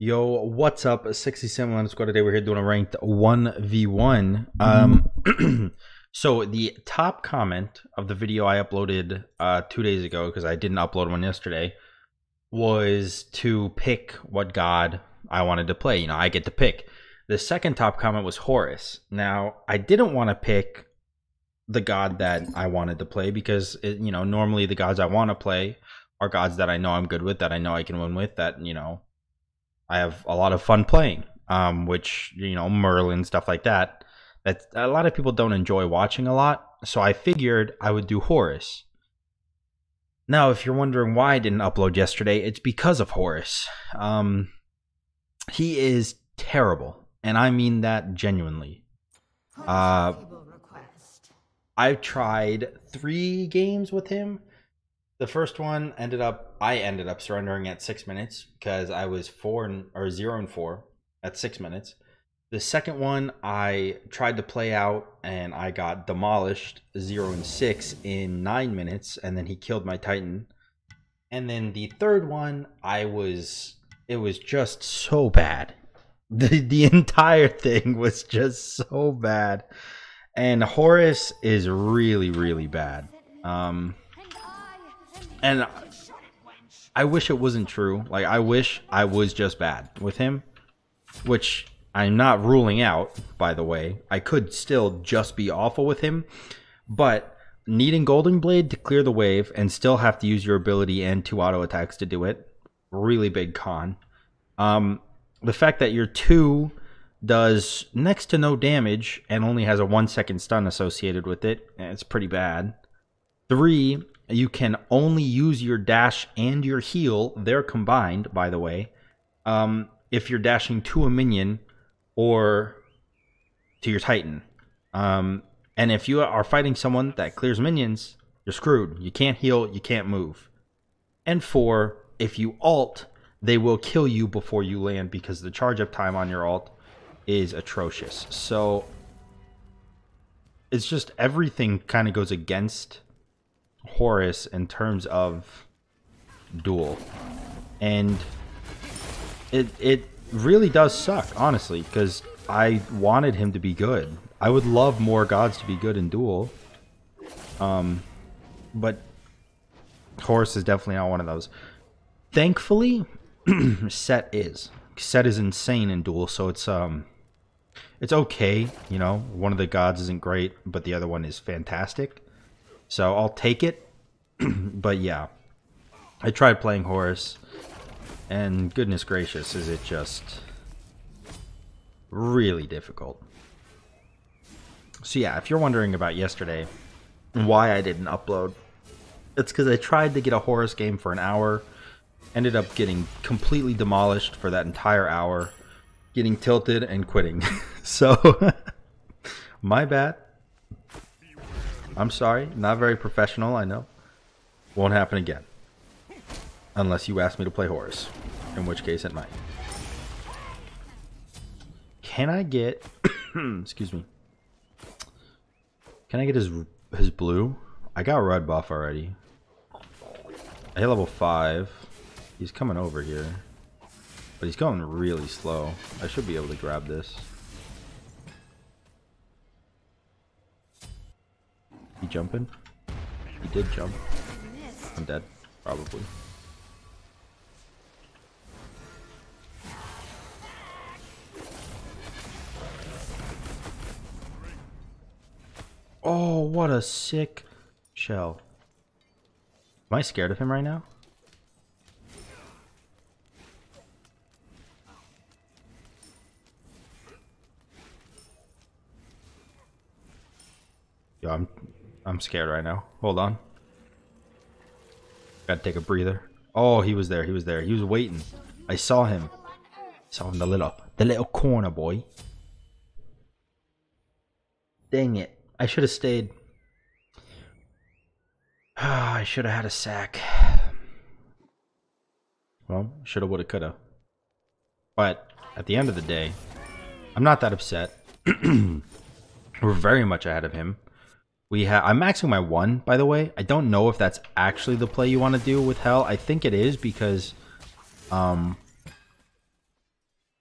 Yo, what's up? 67 Line Squad. Today we're here doing a ranked 1v1. Um, so the top comment of the video I uploaded uh, two days ago, because I didn't upload one yesterday, was to pick what god I wanted to play. You know, I get to pick. The second top comment was Horus. Now, I didn't want to pick the god that I wanted to play because, it, you know, normally the gods I want to play are gods that I know I'm good with, that I know I can win with, that, you know, I have a lot of fun playing, um, which you know Merlin stuff like that. That a lot of people don't enjoy watching a lot. So I figured I would do Horus. Now, if you're wondering why I didn't upload yesterday, it's because of Horus. Um, he is terrible, and I mean that genuinely. Uh, I've tried three games with him the first one ended up I ended up surrendering at six minutes because I was four and or zero and four at six minutes. The second one I tried to play out and I got demolished zero and six in nine minutes, and then he killed my Titan. And then the third one I was it was just so bad. The the entire thing was just so bad. And Horus is really, really bad. Um and I wish it wasn't true. Like I wish I was just bad with him, which I'm not ruling out. By the way, I could still just be awful with him, but needing Golden Blade to clear the wave and still have to use your ability and two auto attacks to do it, really big con. Um, the fact that your two does next to no damage and only has a one second stun associated with it, it's pretty bad. Three, you can only use your dash and your heal. They're combined, by the way. Um, if you're dashing to a minion or to your Titan. Um, and if you are fighting someone that clears minions, you're screwed. You can't heal, you can't move. And four, if you alt, they will kill you before you land because the charge up time on your alt is atrocious. So it's just everything kind of goes against Horus in terms of duel. And it it really does suck, honestly, because I wanted him to be good. I would love more gods to be good in duel. Um but Horus is definitely not one of those. Thankfully, Set is. Set is insane in duel, so it's um it's okay, you know. One of the gods isn't great, but the other one is fantastic. So I'll take it. but yeah, I tried playing Horus, and goodness gracious, is it just really difficult. So yeah, if you're wondering about yesterday why I didn't upload, it's because I tried to get a Horus game for an hour, ended up getting completely demolished for that entire hour, getting tilted and quitting. so, my bad. I'm sorry, not very professional, I know. Won't happen again. Unless you ask me to play Horus. In which case it might. Can I get... excuse me. Can I get his his blue? I got red buff already. I hit level 5. He's coming over here. But he's going really slow. I should be able to grab this. He jumping? He did jump. I'm dead, probably. Oh, what a sick shell. Am I scared of him right now? Yo, I'm I'm scared right now. Hold on. Gotta take a breather. Oh, he was there. He was there. He was waiting. I saw him. Saw him the little the little corner boy. Dang it. I should have stayed. I should have had a sack. Well, shoulda, woulda, coulda. But at the end of the day, I'm not that upset. We're very much ahead of him. We have. I'm maxing my one, by the way. I don't know if that's actually the play you want to do with Hel. I think it is because, um,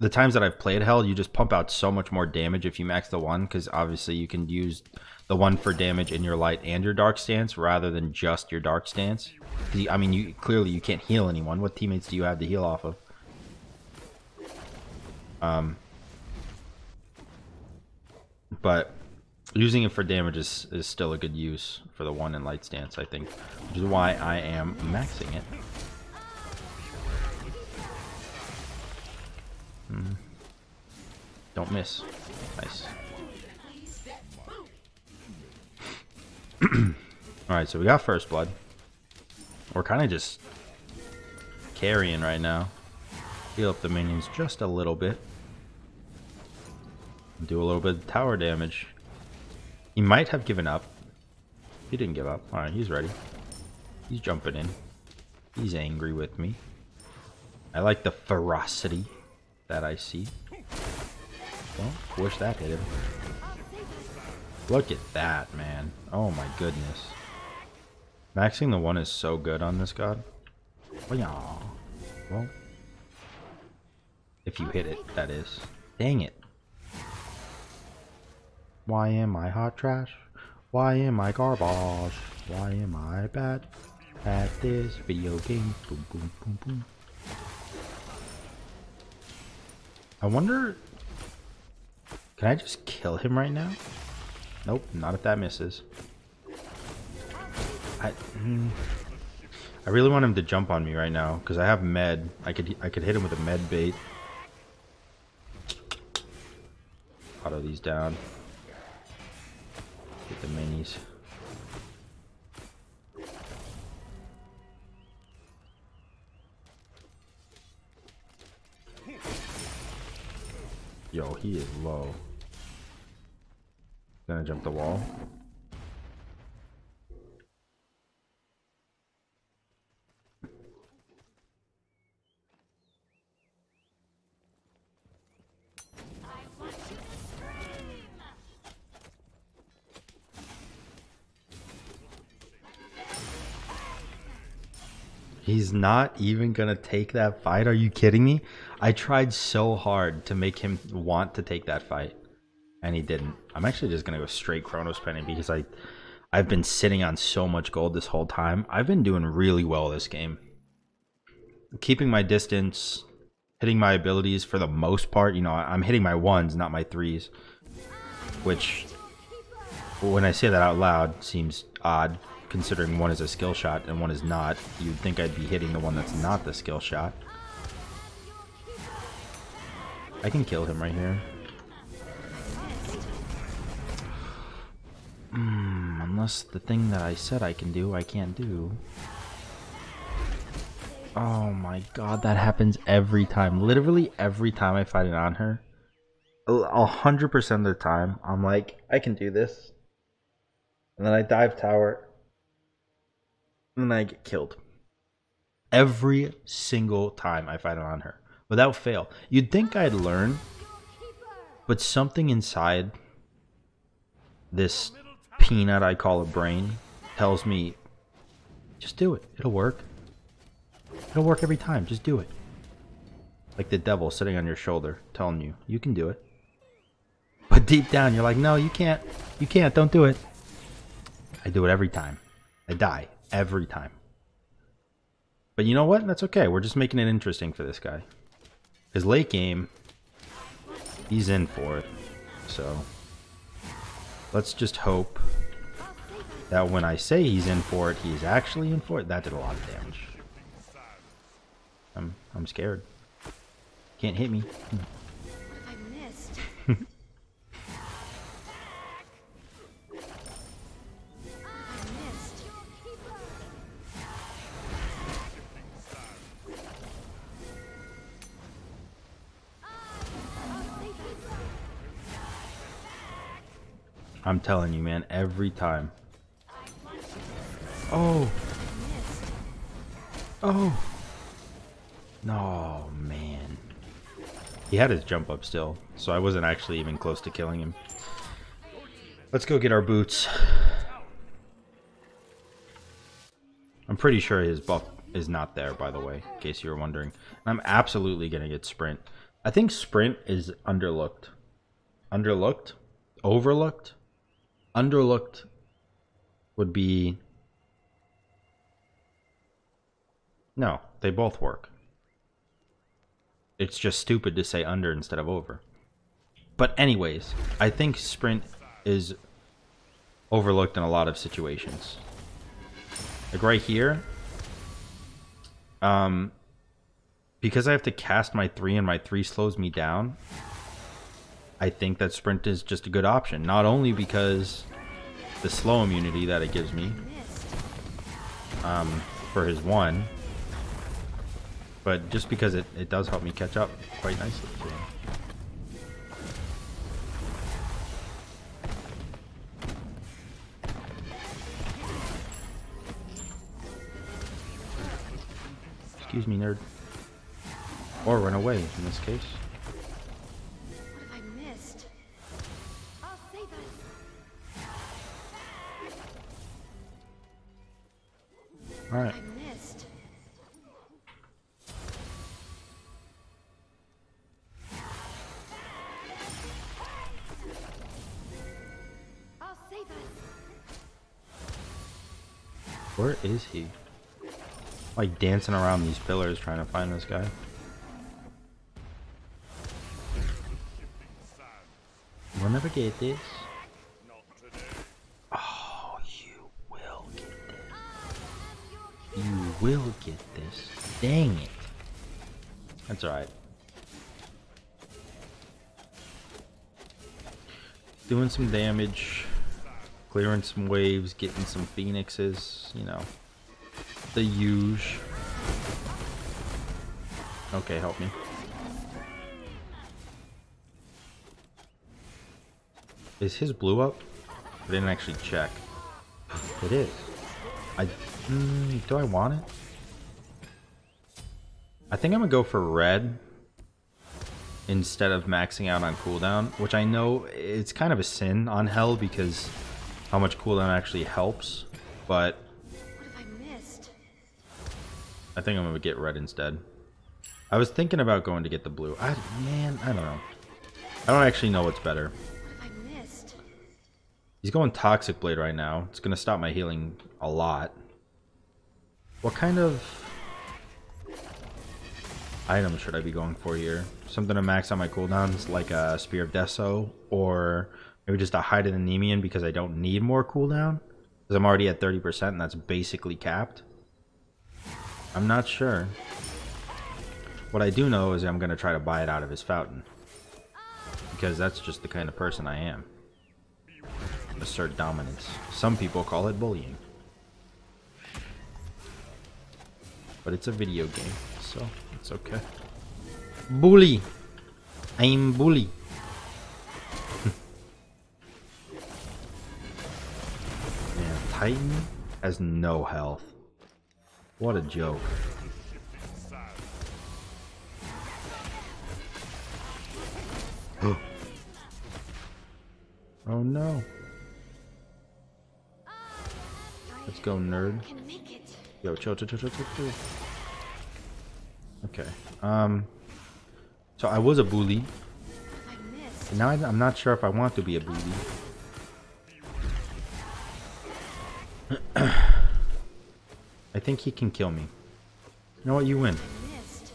the times that I've played Hel, you just pump out so much more damage if you max the one, because obviously you can use the one for damage in your light and your dark stance rather than just your dark stance. I mean, you clearly you can't heal anyone. What teammates do you have to heal off of? Um, but using it for damage is, is still a good use for the one in light stance, I think, which is why I am maxing it. Hmm. Don't miss. Nice. Alright, so we got first blood. We're kind of just carrying right now. Heal up the minions just a little bit. Do a little bit of tower damage. He might have given up. He didn't give up. Alright, he's ready. He's jumping in. He's angry with me. I like the ferocity that I see. Well, wish that hit him. Look at that, man. Oh my goodness. Maxing the one is so good on this god. Oh, well, if you hit it, that is. Dang it. Why am I hot trash? Why am I garbage? Why am I bad at this video game? Boom, boom, boom, boom. I wonder... Can I just kill him right now? Nope, not if that misses. I, mm, I really want him to jump on me right now because I have med. I could I could hit him with a med bait. Auto these down. Get the minis. Yo, he is low. Gonna jump the wall. He's not even gonna take that fight. Are you kidding me? I tried so hard to make him want to take that fight, and he didn't. I'm actually just gonna go straight Chronos Penny because I, I've been sitting on so much gold this whole time. I've been doing really well this game, keeping my distance, hitting my abilities for the most part. You know, I'm hitting my ones, not my threes, which, when I say that out loud, seems odd considering one is a skill shot and one is not, you'd think I'd be hitting the one that's not the skill shot. I can kill him right here. Mm, unless the thing that I said I can do, I can't do. Oh my god, that happens every time. Literally every time I fight it on her. A hundred percent of the time, I'm like, I can do this. And then I dive tower, and I get killed. Every single time I fight on her, without fail. You'd think I'd learn, but something inside this peanut I call a brain tells me, just do it. It'll work. It'll work every time. Just do it. Like the devil sitting on your shoulder telling you, you can do it. But deep down, you're like, no, you can't. You can't. Don't do it. I do it every time. I die every time. But you know what? That's okay. We're just making it interesting for this guy. His late game, he's in for it. So let's just hope that when I say he's in for it, he's actually in for it. That did a lot of damage. I'm I'm scared. Can't hit me. I'm telling you, man, every time. Oh. Oh. No, man. He had his jump up still, so I wasn't actually even close to killing him. Let's go get our boots. I'm pretty sure his buff is not there, by the way, in case you were wondering. I'm absolutely going to get sprint. I think sprint is underlooked. Underlooked? Overlooked? Underlooked would be. No, they both work. It's just stupid to say under instead of over. But, anyways, I think sprint is overlooked in a lot of situations. Like right here, um, because I have to cast my three and my three slows me down, I think that sprint is just a good option. Not only because the slow immunity that it gives me um, for his one, but just because it, it does help me catch up quite nicely. Excuse me, nerd. Or run away, in this case. Alright. I missed. I'll save us. Where is he? Like dancing around these pillars trying to find this guy. We'll never get this. Will get this. Dang it. That's alright. Doing some damage. Clearing some waves, getting some phoenixes, you know. The huge. Okay, help me. Is his blue up? I didn't actually check. It is. I mm, do I want it? I think I'm gonna go for red instead of maxing out on cooldown, which I know it's kind of a sin on Hel because how much cooldown actually helps, but I missed? I think I'm gonna get red instead. I was thinking about going to get the blue. I man, I don't know. I don't actually know what's better. What have I missed? He's going Toxic Blade right now. It's gonna stop my healing a lot. What kind of item should I be going for here? Something to max out my cooldowns, like a Spear of Deso, or maybe just a Hide of the Nemean because I don't need more cooldown? Because I'm already at 30% and that's basically capped. I'm not sure. What I do know is I'm gonna try to buy it out of his fountain. Because that's just the kind of person I am assert dominance. Some people call it bullying. But it's a video game, so it's okay. Bully! I'm bully. Man, Titan has no health. What a joke. oh no. Let's go, nerd. Can make it. Yo, chill, chill, chill, chill, chill, chill. Okay. Um. So I was a bully. And Now I- I'm not sure if I want to be a bully. I think he can kill me. You know what? You win. I.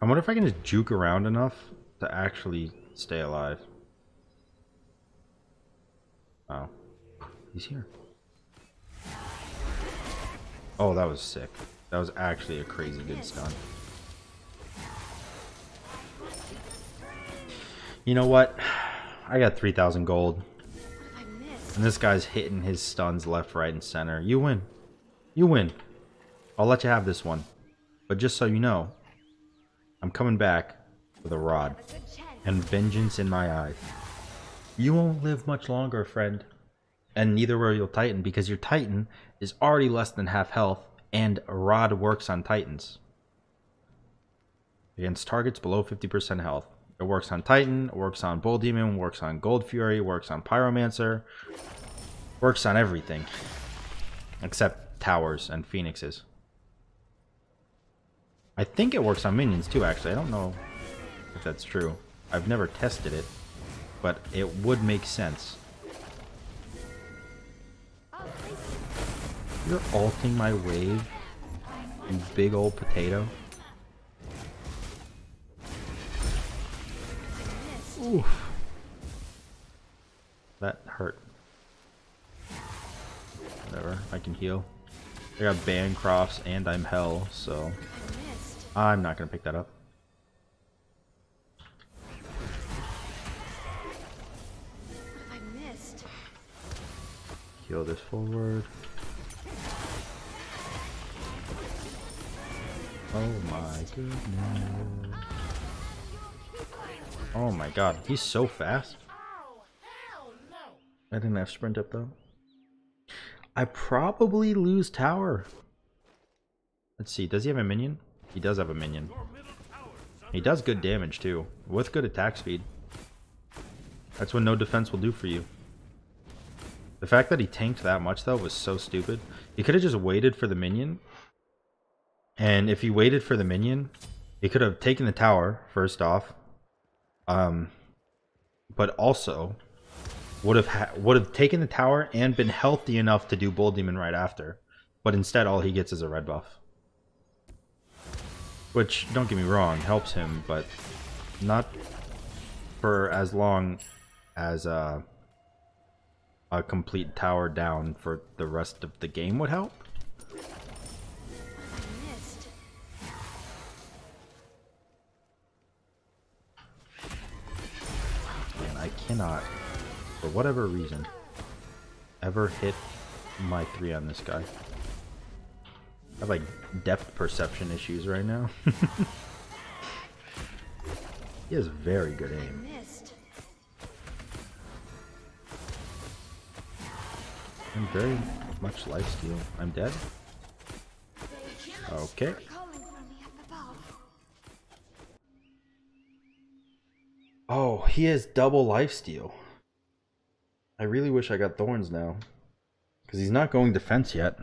I wonder if I can just juke around enough to actually stay alive. Oh. He's here. Oh, that was sick. That was actually a crazy good stun. You know what? I got 3,000 gold. And this guy's hitting his stuns left, right, and center. You win. You win. I'll let you have this one. But just so you know, I'm coming back with a rod and vengeance in my eyes. You won't live much longer, friend. And neither will your Titan, because your Titan is already less than half health, and rod works on Titans. Against targets below 50% health. It works on Titan, it works on Bull Demon, works on Gold Fury, works on Pyromancer, works on everything. Except towers and phoenixes. I think it works on minions too, actually. I don't know if that's true. I've never tested it, but it would make sense. You're alting my wave, you big old potato. Oof. That hurt. Whatever, I can heal. I got Bancrofts and I'm Hel, so. I'm not gonna pick that up. I missed. Heal this forward. Oh my goodness. Oh my god, he's so fast. I didn't have sprint up though. I probably lose tower. Let's see, does he have a minion? He does have a minion. He does good damage too, with good attack speed. That's what no defense will do for you. The fact that he tanked that much though was so stupid. He could have just waited for the minion. And if he waited for the minion, he could have taken the tower first off. Um but also would have ha- would have taken the tower and been healthy enough to do bull demon right after. But instead all he gets is a red buff. Which don't get me wrong, helps him, but not for as long as uh a complete tower down for the rest of the game would help. Cannot, for whatever reason, ever hit my three on this guy. I have like depth perception issues right now. he has very good aim. I'm very much life lifesteal. I'm dead. Okay. Calling for me up above. Oh, he has double lifesteal. I really wish I got thorns now. Because he's not going defense yet.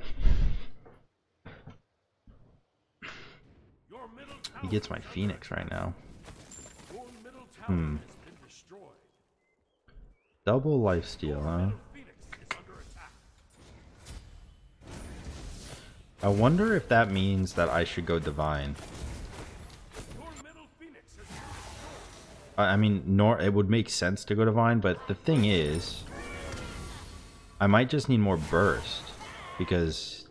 He gets my phoenix right now. your middle tower Hmm. has been destroyed. Double lifesteal, huh? Phoenix is under attack. I wonder if that means that I should go divine. I mean, nor it would make sense to go divine, but the thing is, I might just need more burst because,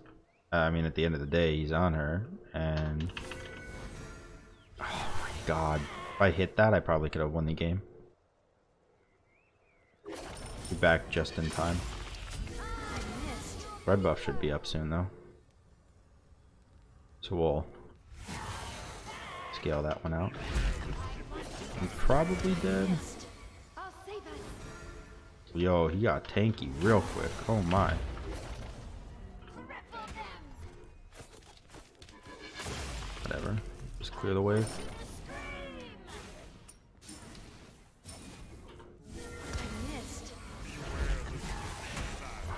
I mean, at the end of the day, he's on her, and oh my god, if I hit that, I probably could have won the game. Be back just in time. Red buff should be up soon though, so we'll scale that one out. I'm probably dead. Yo, he got tanky real quick. Oh my. Whatever. Just clear the. I.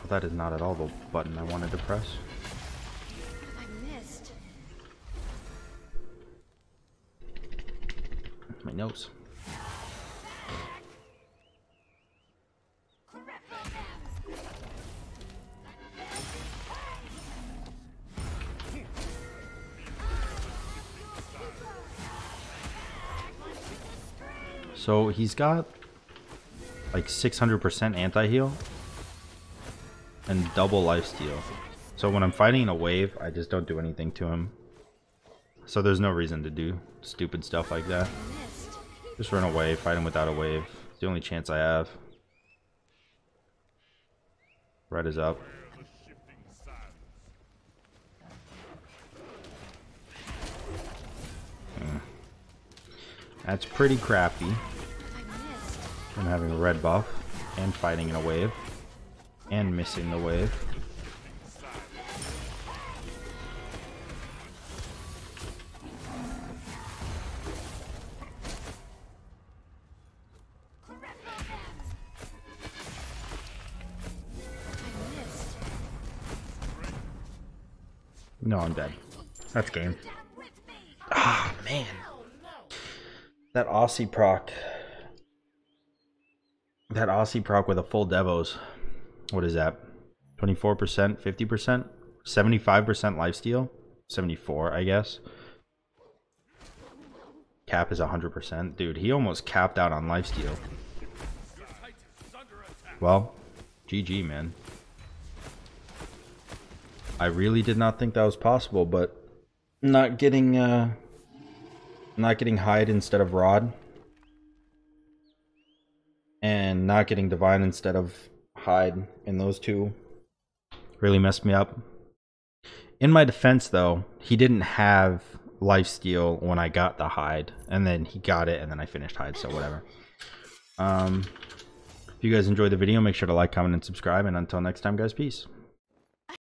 That is not at all the button I wanted to press. Nose. So he's got like 600% anti-heal and double lifesteal. So when I'm fighting a wave, I just don't do anything to him. So there's no reason to do stupid stuff like that. Just run away, fight him without a wave. It's the only chance I have. Red is up. That's pretty crappy. I'm having a red buff and fighting in a wave and missing the wave. No, I'm dead. That's game. Ah man. That Asi proc. That Asi proc with a full Devos. What is that? 24%, 50%, 75% lifesteal? 74, I guess. Cap is 100%. Dude, he almost capped out on lifesteal. Well, GG, man. I really did not think that was possible, but not getting uh not getting hide instead of rod and not getting divine instead of hide in those two really messed me up. In my defense though, he didn't have life steal when I got the hide and then he got it and then I finished hide so whatever. Um if you guys enjoyed the video, make sure to like, comment, and subscribe. And until next time, guys, peace.